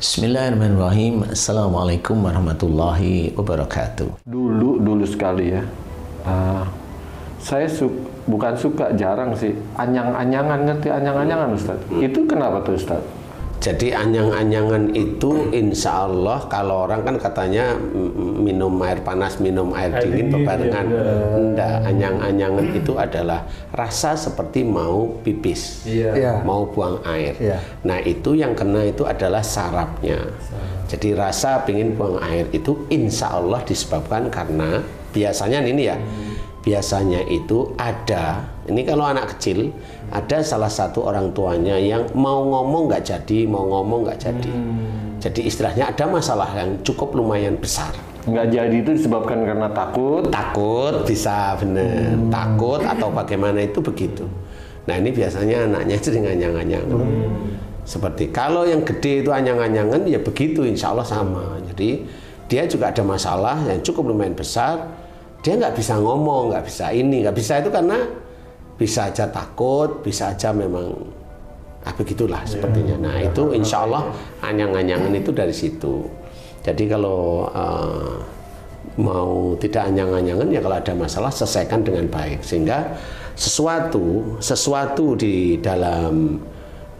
Bismillahirrahmanirrahim. Assalamualaikum warahmatullahi wabarakatuh. Dulu dulu sekali ya. Uh, saya su bukan suka jarang sih anyang-anyangan ngerti anyang-anyangan Ustaz. Hmm. Itu kenapa tuh Ustaz? Jadi anyang-anyangan itu insya Allah kalau orang kan katanya minum air panas, minum air dingin bebarengan. Ya. Enggak, anyang-anyangan itu adalah rasa seperti mau pipis, ya. mau buang air. Ya. Nah itu yang kena itu adalah sarapnya. Jadi rasa ingin buang air itu insya Allah disebabkan karena biasanya ini ya, hmm. biasanya itu ada. Ini kalau anak kecil ada salah satu orang tuanya yang mau ngomong nggak jadi, mau ngomong nggak jadi. Hmm. Jadi istilahnya ada masalah yang cukup lumayan besar. Nggak jadi itu disebabkan karena takut? Takut bisa bener, hmm. takut atau bagaimana itu begitu. Nah ini biasanya anaknya sering anyang-anyang. Hmm. Seperti kalau yang gede itu anyang-anyangan ya begitu, insya Allah sama. Jadi dia juga ada masalah yang cukup lumayan besar. Dia nggak bisa ngomong, nggak bisa ini, nggak bisa itu karena bisa aja takut, bisa aja memang ah begitulah ya, sepertinya. Nah ya, itu insya Allah anyang-anyangan itu dari situ. Jadi kalau uh, mau tidak anyang-anyangan ya kalau ada masalah selesaikan dengan baik sehingga sesuatu sesuatu di dalam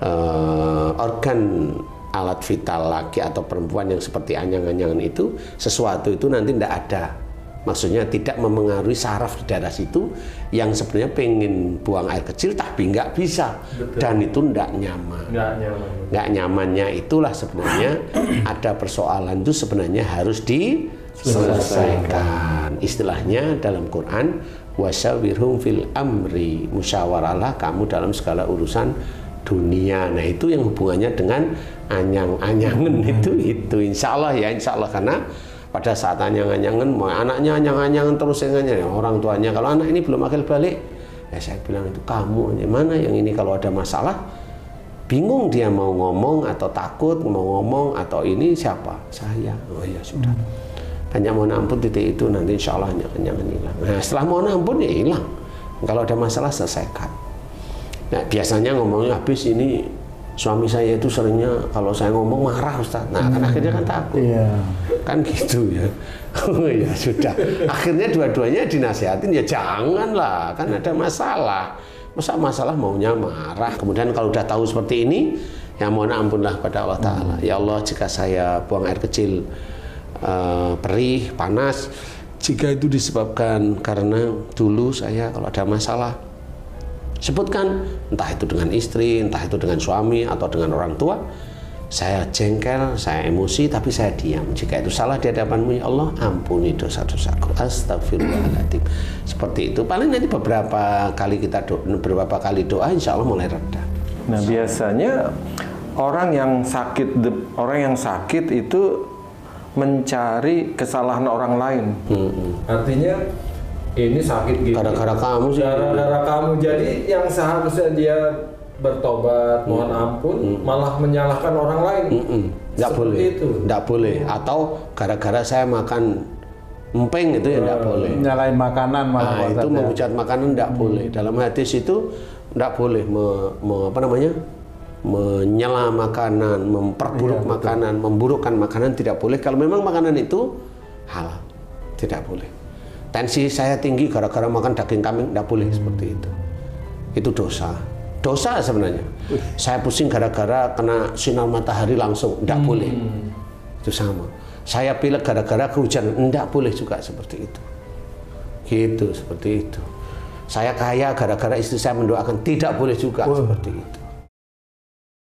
uh, organ alat vital laki atau perempuan yang seperti anyang-anyangan itu sesuatu itu nanti tidak ada maksudnya tidak memengaruhi saraf di daerah situ yang sebenarnya pengen buang air kecil tapi nggak bisa. Betul. dan itu nggak nyaman. Nggak nyaman. Nggak nyamannya itulah sebenarnya ada persoalan itu sebenarnya harus diselesaikan. Istilahnya dalam Quran wasawirhum fil amri musyawaralah kamu dalam segala urusan dunia. Nah itu yang hubungannya dengan anyang-anyangan. Hmm. itu itu. Insya Allah ya insya Allah. Karena pada saat anyangan-anyangan mau anaknya anyang-anyangan terus ya orang tuanya kalau anak ini belum akil balik? Ya saya bilang itu kamu mana yang ini kalau ada masalah? Bingung dia mau ngomong atau takut mau ngomong atau ini siapa? Saya. Oh ya sudah. Hanya mau ampun titik itu nanti insya Allah anyangan hilang. Nah setelah mau ampun ya hilang. Kalau ada masalah selesaikan. Nah biasanya ngomongnya habis ini suami saya itu seringnya kalau saya ngomong marah Ustaz. Nah, kan hmm. akhirnya kan takut. Iya. Kan gitu ya. Oh ya sudah. Akhirnya dua-duanya dinasihatin ya janganlah, kan ada masalah. Masa masalah maunya marah. Kemudian kalau udah tahu seperti ini, ya mohon ampunlah pada Allah taala. Hmm. Ya Allah, jika saya buang air kecil uh, perih, panas, jika itu disebabkan karena dulu saya kalau ada masalah sebutkan entah itu dengan istri, entah itu dengan suami atau dengan orang tua. Saya jengkel, saya emosi, tapi saya diam. Jika itu salah di hadapanmu, ya Allah, ampuni dosa-dosaku. Astagfirullahaladzim. Seperti itu. Paling nanti beberapa kali kita doa, beberapa kali doa, insya Allah mulai reda. Nah, biasanya orang yang sakit, orang yang sakit itu mencari kesalahan orang lain. Hmm. Artinya ini sakit gitu. Gara-gara kamu sih. Gara-gara kamu. Jadi yang seharusnya dia bertobat, mohon hmm. ampun, hmm. malah menyalahkan orang lain. Hmm. Nggak boleh. Itu. Nggak boleh. Atau gara-gara saya makan empeng itu ya nggak uh, boleh. Nyalain makanan malah. Nah, itu menghujat makanan nggak hmm. boleh. Dalam hadis itu nggak boleh me, me, apa namanya? menyela makanan, memperburuk iya, makanan, memburukkan makanan tidak boleh. Kalau memang makanan itu halal, tidak boleh tensi saya tinggi gara-gara makan daging kambing tidak boleh hmm. seperti itu. Itu dosa. Dosa sebenarnya. Saya pusing gara-gara kena sinar matahari langsung tidak hmm. boleh. Itu sama. Saya pilek gara-gara kehujanan tidak boleh juga seperti itu. Gitu seperti itu. Saya kaya gara-gara istri saya mendoakan tidak boleh juga uh. seperti itu